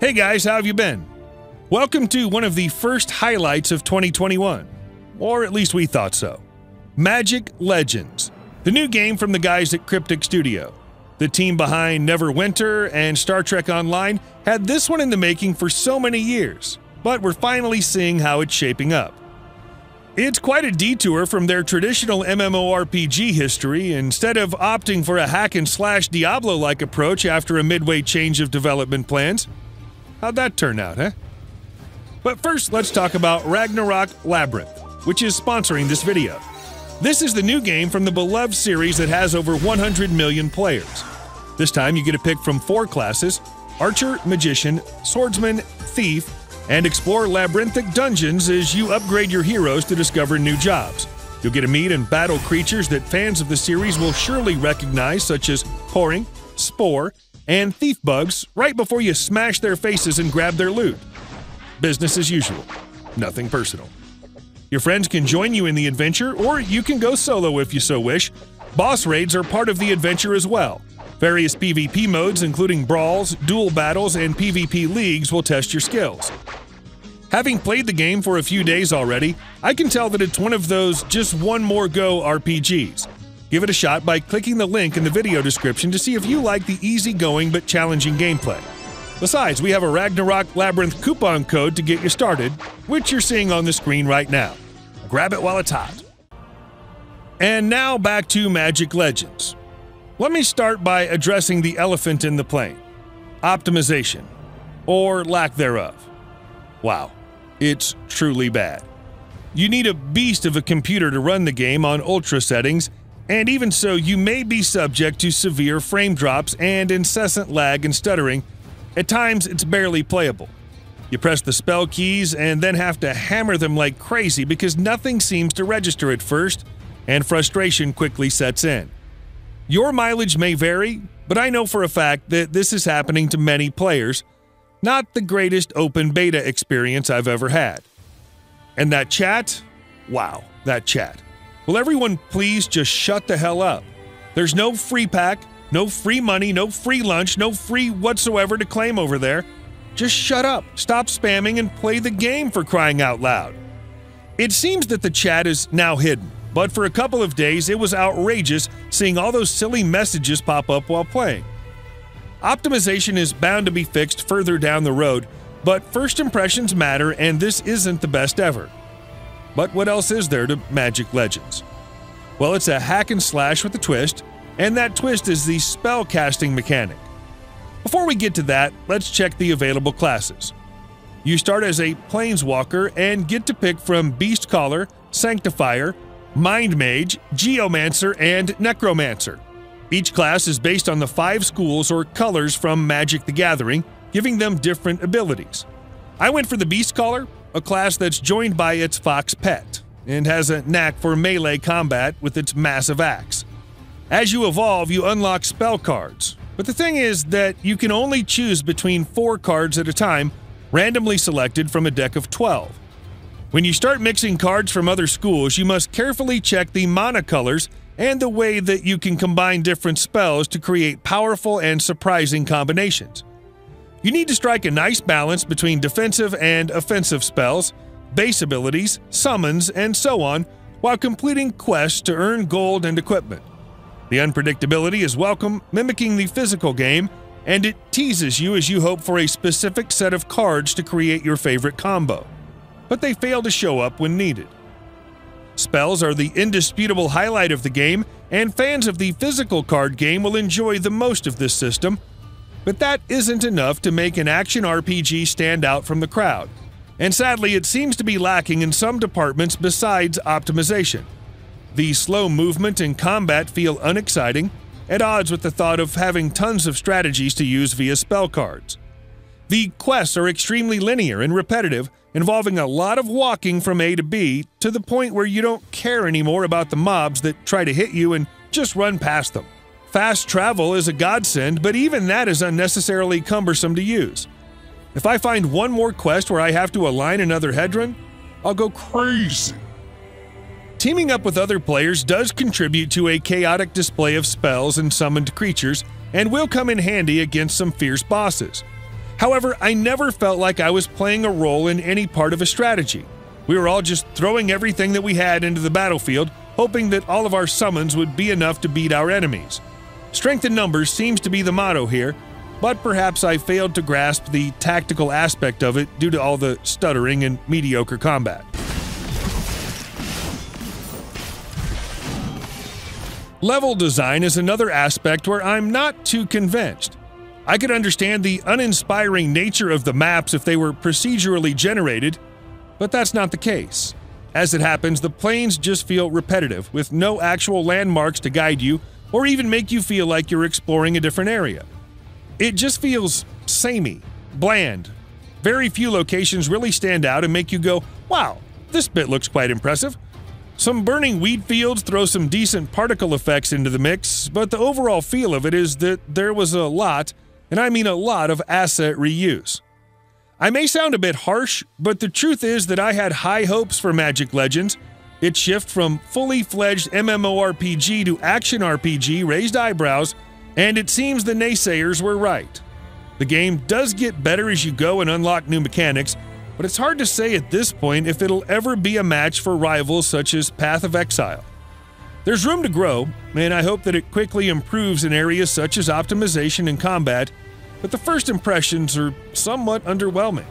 Hey guys, how have you been? Welcome to one of the first highlights of 2021. Or at least we thought so. Magic Legends, the new game from the guys at Cryptic Studio. The team behind Neverwinter and Star Trek Online had this one in the making for so many years, but we're finally seeing how it's shaping up. It's quite a detour from their traditional MMORPG history. Instead of opting for a hack and slash Diablo like approach after a midway change of development plans, how'd that turn out, huh? But first, let's talk about Ragnarok Labyrinth, which is sponsoring this video. This is the new game from the beloved series that has over 100 million players. This time, you get to pick from four classes Archer, Magician, Swordsman, Thief, and explore labyrinthic dungeons as you upgrade your heroes to discover new jobs. You'll get to meet and battle creatures that fans of the series will surely recognize, such as Poring, Spore, and Thief Bugs, right before you smash their faces and grab their loot. Business as usual, nothing personal. Your friends can join you in the adventure, or you can go solo if you so wish. Boss raids are part of the adventure as well. Various PvP modes, including brawls, duel battles, and PvP leagues, will test your skills. Having played the game for a few days already, I can tell that it's one of those just one more go RPGs. Give it a shot by clicking the link in the video description to see if you like the easygoing but challenging gameplay. Besides, we have a Ragnarok Labyrinth coupon code to get you started, which you're seeing on the screen right now. Grab it while it's hot. And now back to Magic Legends. Let me start by addressing the elephant in the plane optimization, or lack thereof. Wow, it's truly bad. You need a beast of a computer to run the game on ultra settings, and even so, you may be subject to severe frame drops and incessant lag and stuttering. At times, it's barely playable. You press the spell keys and then have to hammer them like crazy because nothing seems to register at first, and frustration quickly sets in. Your mileage may vary, but I know for a fact that this is happening to many players. Not the greatest open beta experience I've ever had. And that chat? Wow, that chat. Will everyone please just shut the hell up? There's no free pack, no free money, no free lunch, no free whatsoever to claim over there. Just shut up, stop spamming, and play the game for crying out loud. It seems that the chat is now hidden. But for a couple of days, it was outrageous seeing all those silly messages pop up while playing. Optimization is bound to be fixed further down the road, but first impressions matter, and this isn't the best ever. But what else is there to Magic Legends? Well, it's a hack and slash with a twist, and that twist is the spell casting mechanic. Before we get to that, let's check the available classes. You start as a Planeswalker and get to pick from Beast Caller, Sanctifier, Mind Mage, Geomancer, and Necromancer. Each class is based on the five schools or colors from Magic the Gathering, giving them different abilities. I went for the Beast Caller, a class that's joined by its fox pet, and has a knack for melee combat with its massive axe. As you evolve, you unlock spell cards, but the thing is that you can only choose between four cards at a time, randomly selected from a deck of 12. When you start mixing cards from other schools, you must carefully check the mana colors and the way that you can combine different spells to create powerful and surprising combinations. You need to strike a nice balance between defensive and offensive spells, base abilities, summons, and so on, while completing quests to earn gold and equipment. The unpredictability is welcome, mimicking the physical game, and it teases you as you hope for a specific set of cards to create your favorite combo but they fail to show up when needed. Spells are the indisputable highlight of the game, and fans of the physical card game will enjoy the most of this system, but that isn't enough to make an action RPG stand out from the crowd. And sadly, it seems to be lacking in some departments besides optimization. The slow movement and combat feel unexciting, at odds with the thought of having tons of strategies to use via spell cards. The quests are extremely linear and repetitive, involving a lot of walking from A to B to the point where you don't care anymore about the mobs that try to hit you and just run past them. Fast travel is a godsend, but even that is unnecessarily cumbersome to use. If I find one more quest where I have to align another Hedron, I'll go crazy. Teaming up with other players does contribute to a chaotic display of spells and summoned creatures, and will come in handy against some fierce bosses. However, I never felt like I was playing a role in any part of a strategy. We were all just throwing everything that we had into the battlefield, hoping that all of our summons would be enough to beat our enemies. Strength in numbers seems to be the motto here, but perhaps I failed to grasp the tactical aspect of it due to all the stuttering and mediocre combat. Level design is another aspect where I'm not too convinced. I could understand the uninspiring nature of the maps if they were procedurally generated, but that's not the case. As it happens, the planes just feel repetitive, with no actual landmarks to guide you or even make you feel like you're exploring a different area. It just feels samey, bland. Very few locations really stand out and make you go, wow, this bit looks quite impressive. Some burning wheat fields throw some decent particle effects into the mix, but the overall feel of it is that there was a lot, and I mean a lot, of asset reuse. I may sound a bit harsh, but the truth is that I had high hopes for Magic Legends. Its shift from fully fledged MMORPG to action RPG raised eyebrows, and it seems the naysayers were right. The game does get better as you go and unlock new mechanics, but it's hard to say at this point if it'll ever be a match for rivals such as Path of Exile. There's room to grow, and I hope that it quickly improves in areas such as optimization and combat, but the first impressions are somewhat underwhelming.